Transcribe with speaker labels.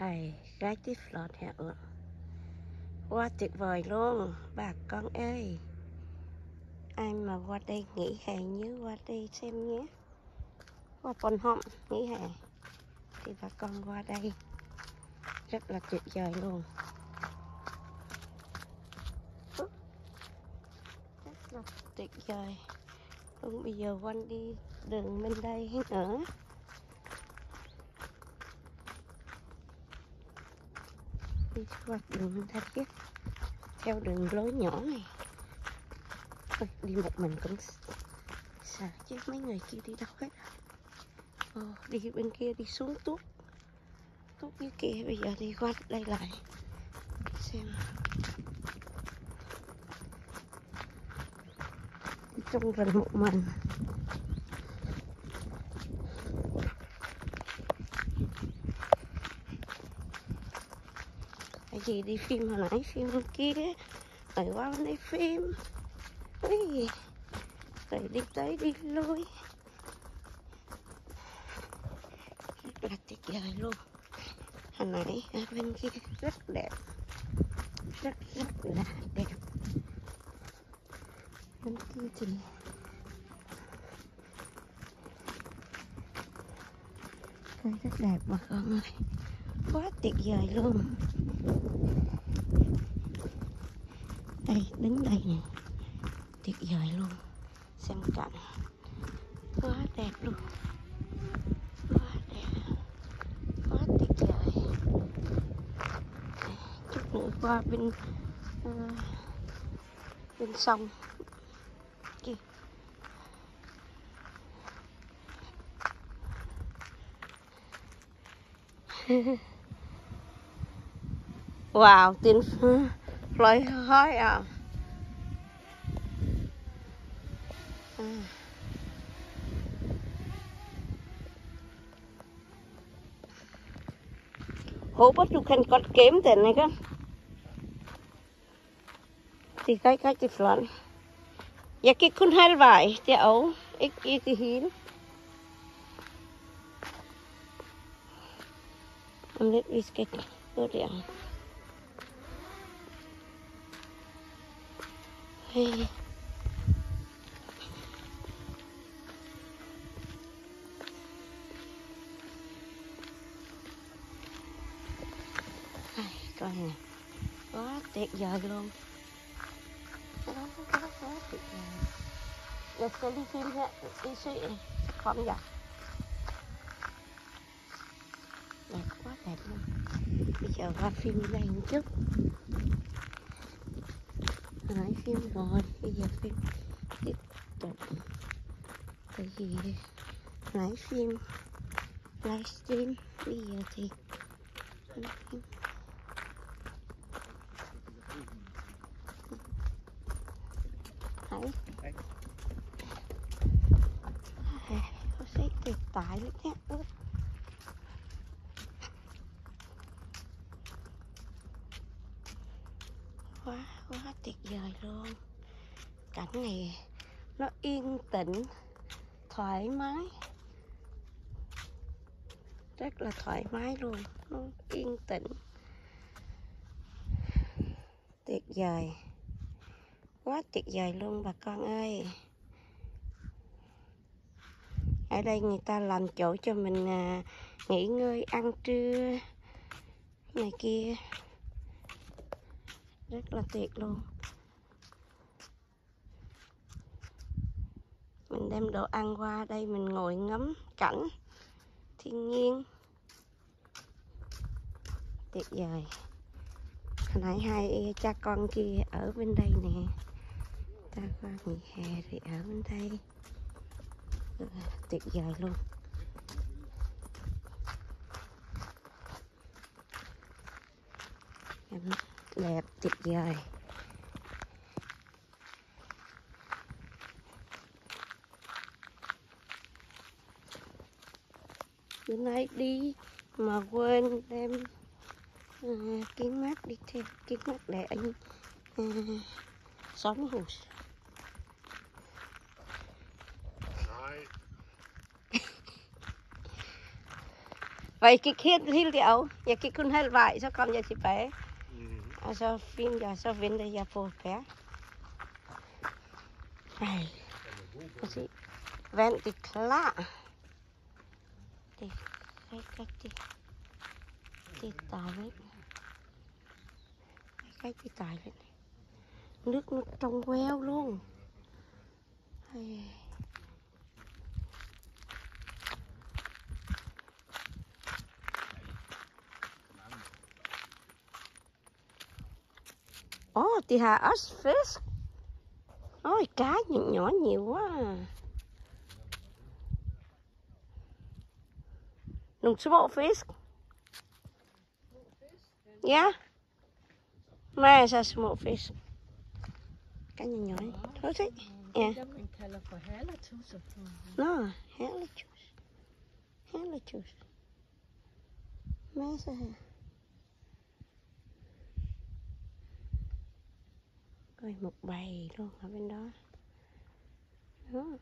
Speaker 1: Ây, gái tiếp lọt hả ủa Quá tuyệt vời luôn Bà con ơi. Ai mà qua đây nghỉ hè nhớ qua đây xem nhé. Qua Pon họng nghỉ hè Thì bà con qua đây. Rất là tuyệt vời luôn. Rất là tuyệt vời. Luôn bây giờ quanh đi đường bên đây nữa đi qua đường bên đây chứ theo đường lối nhỏ này. Ôi, đi một mình cũng sợ chứ mấy người kia đi đâu hết. Ờ, đi bên kia đi xuống tuốt. Tuốt dưới kia bây giờ đi qua đây lại. Xem. Đi trong rừng một mình. Tại vì đi phim hồi nãy phim kia rồi qua bên đây phim. Ui, rồi đi tới đi lui. Rất là tuyệt vời luôn. Hồi nãy ở bên kia rất đẹp. Rất rất là đẹp. Bên kia thì đây rất đẹp mà con ơi quá tuyệt vời luôn. Đây đứng đây nè. Tuyệt vời luôn. Xem cảnh. Quá đẹp luôn. Quá đẹp. Quá tuyệt vời. Chút nữa qua bên uh, bên sông. Kia wow tin lối hói à Hoppas du kan này gemme den, ikke? cái går ikke Dạ flot. khun hai vải, halvvej ấu, ít ít det hele. Em lidt vi cái gå der. Hey. Ai, coi nè. Quá tuyệt vời luôn. Quá quá quá tuyệt vời giờ sẽ đi phim ha đi suy không vậy? Đẹp quá đẹp luôn. Bây giờ qua phim đây một chút nãy phim rồi bây giờ phim tiếp tục. Tại vì nãy phim livestream. Bây giờ thì Hãy Có sẽ tuyệt tại lắm nhé Quá quá tuyệt vời luôn. Cảnh này nó yên tĩnh Thoải mái. Rất là thoải mái luôn Nó yên tĩnh. Tuyệt vời. Quá tuyệt vời luôn bà con ơi. Ở đây người ta làm chỗ cho mình à, nghỉ ngơi ăn trưa. Này kia rất là tuyệt luôn. Mình đem đồ ăn qua đây, mình ngồi ngắm cảnh thiên nhiên. Tuyệt vời. Hồi nãy hai cha con kia ở bên đây nè. Ta qua nghỉ hè thì ở bên đây. Ừ, tuyệt vời luôn đẹp tuyệt vời. Bữa nay đi mà quên đem à, kính mắt đi theo kính mắt để anh à, xóm hồ vậy cái gekehrt hielt die auch. cái ich hết helt cho con kom chị bé.
Speaker 2: Also
Speaker 1: fin ja so jeg, så ventede Per. Ej, prøv at se. Vand, det er klar. Die er ikke rigtig. Det er dejligt. Det. Nước nó trong queo luôn. Ej. Ồ, oh, thì hà også. Ôi, cá nhỏ, nhỏ nhiều quá à. Nogle fish. fisk. Ja. Masser số små fish, Cá nhỏ nhỏ. Prøv at se. Ja.
Speaker 3: Det man kalder for haletusser.
Speaker 1: Nå, herligt juice. Masser her. Coi một bầy luôn ở bên đó. Đó.